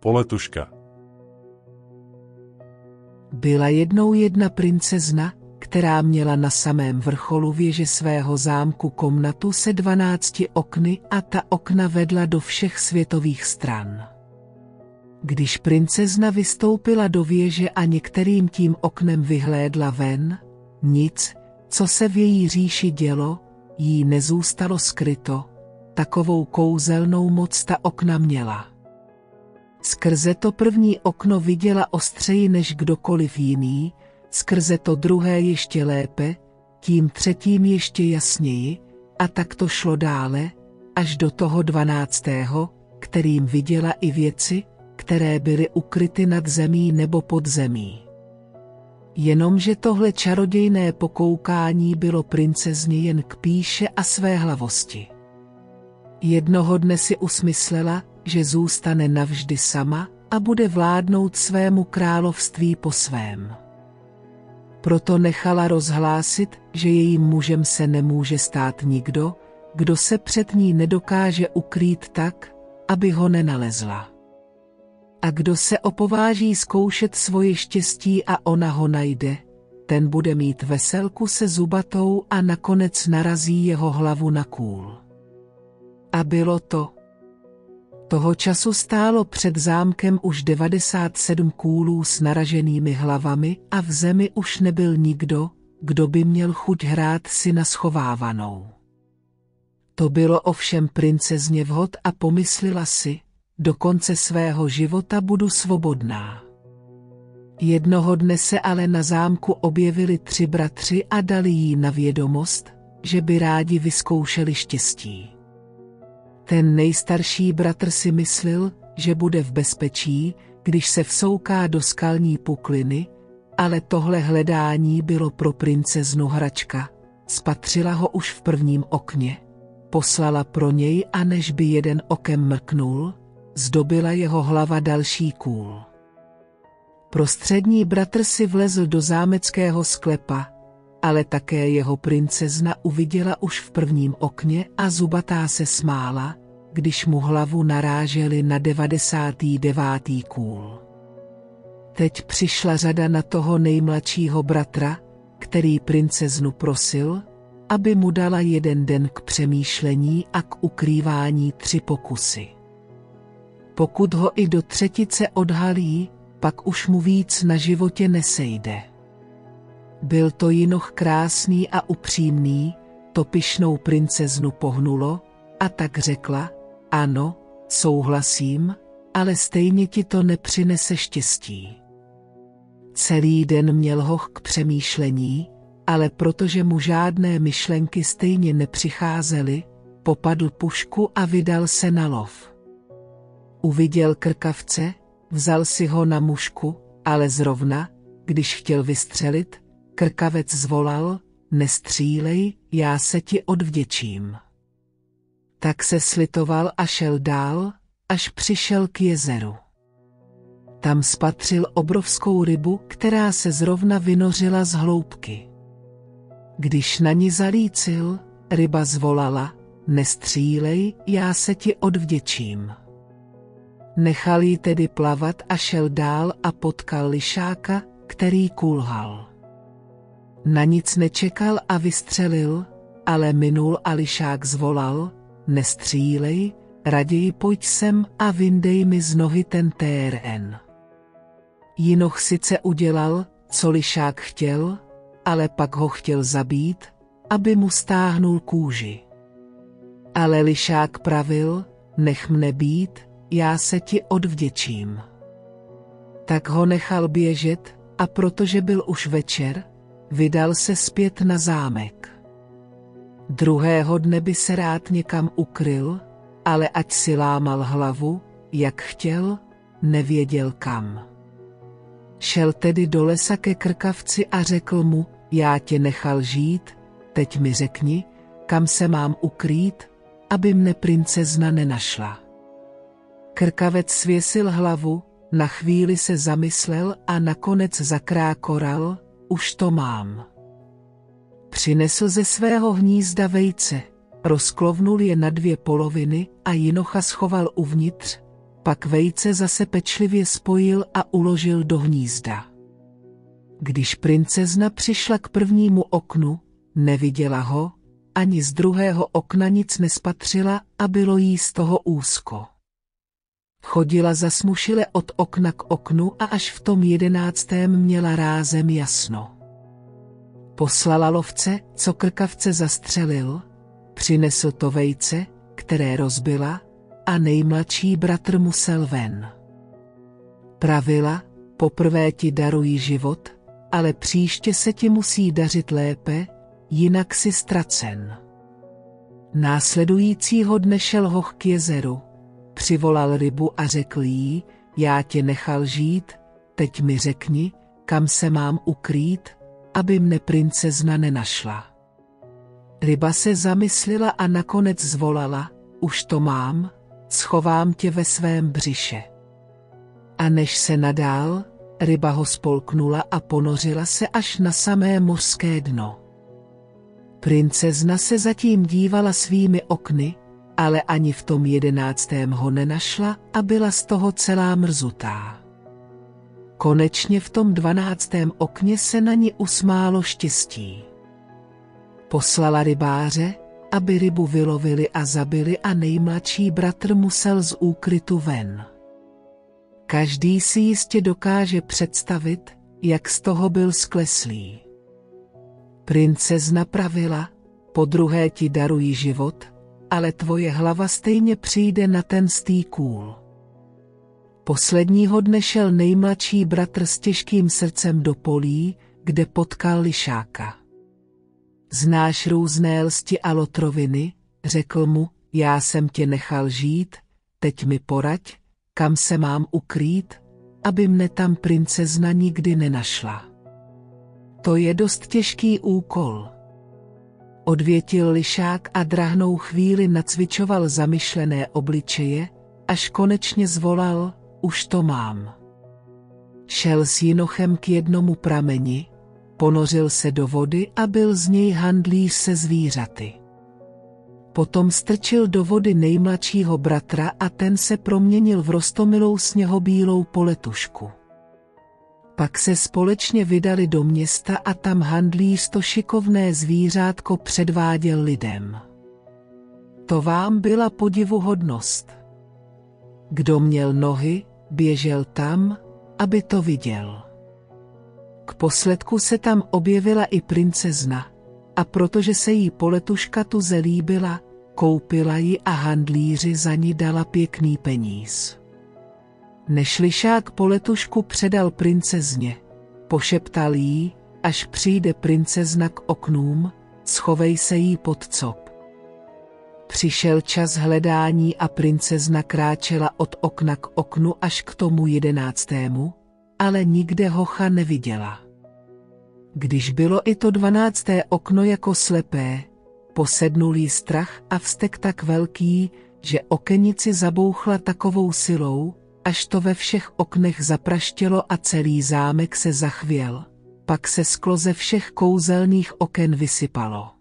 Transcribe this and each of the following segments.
Poletuška. Byla jednou jedna princezna, která měla na samém vrcholu věže svého zámku komnatu se dvanácti okny a ta okna vedla do všech světových stran. Když princezna vystoupila do věže a některým tím oknem vyhlédla ven, nic, co se v její říši dělo, jí nezůstalo skryto, takovou kouzelnou moc ta okna měla. Skrze to první okno viděla ostřeji než kdokoliv jiný, skrze to druhé ještě lépe, tím třetím ještě jasněji, a tak to šlo dále, až do toho dvanáctého, kterým viděla i věci, které byly ukryty nad zemí nebo pod zemí. Jenomže tohle čarodějné pokoukání bylo princezně jen k píše a své hlavosti. Jednoho dne si usmyslela, že zůstane navždy sama a bude vládnout svému království po svém. Proto nechala rozhlásit, že jejím mužem se nemůže stát nikdo, kdo se před ní nedokáže ukrýt tak, aby ho nenalezla. A kdo se opováží zkoušet svoje štěstí a ona ho najde, ten bude mít veselku se zubatou a nakonec narazí jeho hlavu na kůl. A bylo to. Toho času stálo před zámkem už 97 kůlů s naraženými hlavami a v zemi už nebyl nikdo, kdo by měl chuť hrát si na schovávanou. To bylo ovšem princezně vhod a pomyslela si, do konce svého života budu svobodná. Jednoho dne se ale na zámku objevili tři bratři a dali jí na vědomost, že by rádi vyzkoušeli štěstí. Ten nejstarší bratr si myslel, že bude v bezpečí, když se vsouká do skalní pukliny, ale tohle hledání bylo pro princeznu hračka. Spatřila ho už v prvním okně. Poslala pro něj a než by jeden okem mrknul, zdobila jeho hlava další kůl. Prostřední bratr si vlezl do zámeckého sklepa, ale také jeho princezna uviděla už v prvním okně a zubatá se smála, když mu hlavu naráželi na 99. kůl. Teď přišla řada na toho nejmladšího bratra, který princeznu prosil, aby mu dala jeden den k přemýšlení a k ukrývání tři pokusy. Pokud ho i do třetice odhalí, pak už mu víc na životě nesejde. Byl to jinoch krásný a upřímný, to pišnou princeznu pohnulo, a tak řekla, ano, souhlasím, ale stejně ti to nepřinese štěstí. Celý den měl hoch k přemýšlení, ale protože mu žádné myšlenky stejně nepřicházely, popadl pušku a vydal se na lov. Uviděl krkavce, vzal si ho na mušku, ale zrovna, když chtěl vystřelit, krkavec zvolal, nestřílej, já se ti odvděčím. Tak se slitoval a šel dál, až přišel k jezeru. Tam spatřil obrovskou rybu, která se zrovna vynořila z hloubky. Když na ní zalícil, ryba zvolala, nestřílej, já se ti odvděčím. Nechal jí tedy plavat a šel dál a potkal lišáka, který kulhal. Na nic nečekal a vystřelil, ale minul a lišák zvolal, nestřílej, raději pojď sem a vyndej mi z nohy ten TRN. Jinoch sice udělal, co lišák chtěl, ale pak ho chtěl zabít, aby mu stáhnul kůži. Ale lišák pravil, nech mne být, já se ti odvděčím. Tak ho nechal běžet a protože byl už večer, vydal se zpět na zámek. Druhého dne by se rád někam ukryl, ale ať si lámal hlavu, jak chtěl, nevěděl kam. Šel tedy do lesa ke krkavci a řekl mu, já tě nechal žít, teď mi řekni, kam se mám ukrýt, aby mne princezna nenašla. Krkavec svěsil hlavu, na chvíli se zamyslel a nakonec zakrákoral, už to mám. Přinesl ze svého hnízda vejce, rozklovnul je na dvě poloviny a jinocha schoval uvnitř, Pak vejce zase pečlivě spojil a uložil do hnízda. Když princezna přišla k prvnímu oknu, neviděla ho, ani z druhého okna nic nespatřila a bylo jí z toho úzko. Chodila zasmušile od okna k oknu a až v tom jedenáctém měla rázem jasno. Poslala lovce, co krkavce zastřelil, přinesl to vejce, které rozbila, a nejmladší bratr musel ven. Pravila, poprvé ti darují život, ale příště se ti musí dařit lépe, jinak si ztracen. Následujícího dne šel hoch k jezeru, přivolal rybu a řekl jí, já tě nechal žít, teď mi řekni, kam se mám ukrýt, aby mne princezna nenašla. Ryba se zamyslela a nakonec zvolala, už to mám, schovám tě ve svém břiše. A než se nadál, ryba ho spolknula a ponořila se až na samé mořské dno. Princezna se zatím dívala svými okny, ale ani v tom jedenáctém ho nenašla a byla z toho celá mrzutá. Konečně v tom dvanáctém okně se na ní usmálo štěstí. Poslala rybáře, aby rybu vylovili a zabili a nejmladší bratr musel z úkrytu ven. Každý si jistě dokáže představit, jak z toho byl skleslý. Princezna pravila, po druhé ti darují život, ale tvoje hlava stejně přijde na ten stý kůl. Posledního dne šel nejmladší bratr s těžkým srdcem do polí, kde potkal lišáka. Znáš různé lsti a lotroviny, řekl mu, já jsem tě nechal žít, teď mi poraď, kam se mám ukrýt, aby mne tam princezna nikdy nenašla. To je dost těžký úkol. Odvětil lišák a drahnou chvíli nacvičoval zamyšlené obličeje, až konečně zvolal, už to mám. Šel s jinochem k jednomu prameni, ponořil se do vody a byl z něj handlíř se zvířaty. Potom strčil do vody nejmladšího bratra a ten se proměnil v rostomilou sněhobílou poletušku. Pak se společně vydali do města a tam handlíř to šikovné zvířátko předváděl lidem. To vám byla podivuhodnost. Kdo měl nohy, běžel tam, aby to viděl. K posledku se tam objevila i princezna, a protože se jí poletuška tu zelíbila, koupila ji a handlíři za ní dala pěkný peníz. Nešlišák poletušku předal princezně, pošeptal jí, až přijde princezna k oknům, schovej se jí pod cop. Přišel čas hledání a princezna kráčela od okna k oknu až k tomu jedenáctému, ale nikde hocha neviděla. Když bylo i to dvanácté okno jako slepé, posednul jí strach a vztek tak velký, že okenici zabouchla takovou silou, až to ve všech oknech zapraštělo a celý zámek se zachvěl. Pak se sklo ze všech kouzelných oken vysypalo.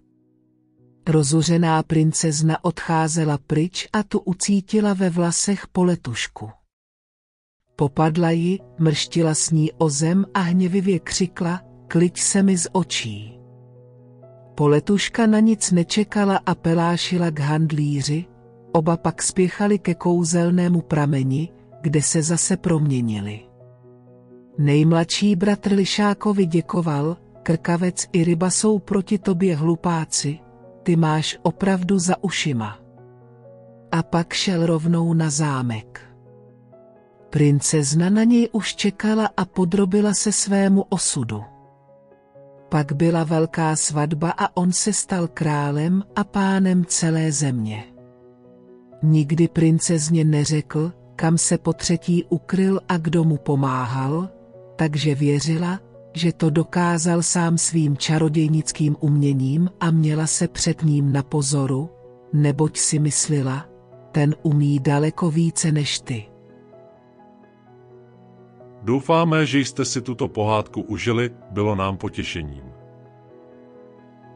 Rozuřená princezna odcházela pryč a tu ucítila ve vlasech poletušku. Popadla ji, mrštila s ní o zem a hněvivě křikla, kliď se mi z očí. Poletuška na nic nečekala a pelášila k handlíři, oba pak spěchali ke kouzelnému prameni, kde se zase proměnili. Nejmladší bratr Lišákovi děkoval, krkavec i ryba jsou proti tobě hlupáci, ty máš opravdu za ušima. A pak šel rovnou na zámek. Princezna na něj už čekala a podrobila se svému osudu. Pak byla velká svatba a on se stal králem a pánem celé země. Nikdy princezně neřekl, kam se po třetí ukryl a kdo mu pomáhal, takže věřila, že to dokázal sám svým čarodějnickým uměním a měla se před ním na pozoru, neboť si myslela, ten umí daleko více než ty. Doufáme, že jste si tuto pohádku užili, bylo nám potěšením.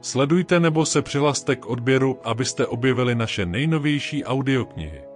Sledujte nebo se přihlaste k odběru, abyste objevili naše nejnovější audioknihy.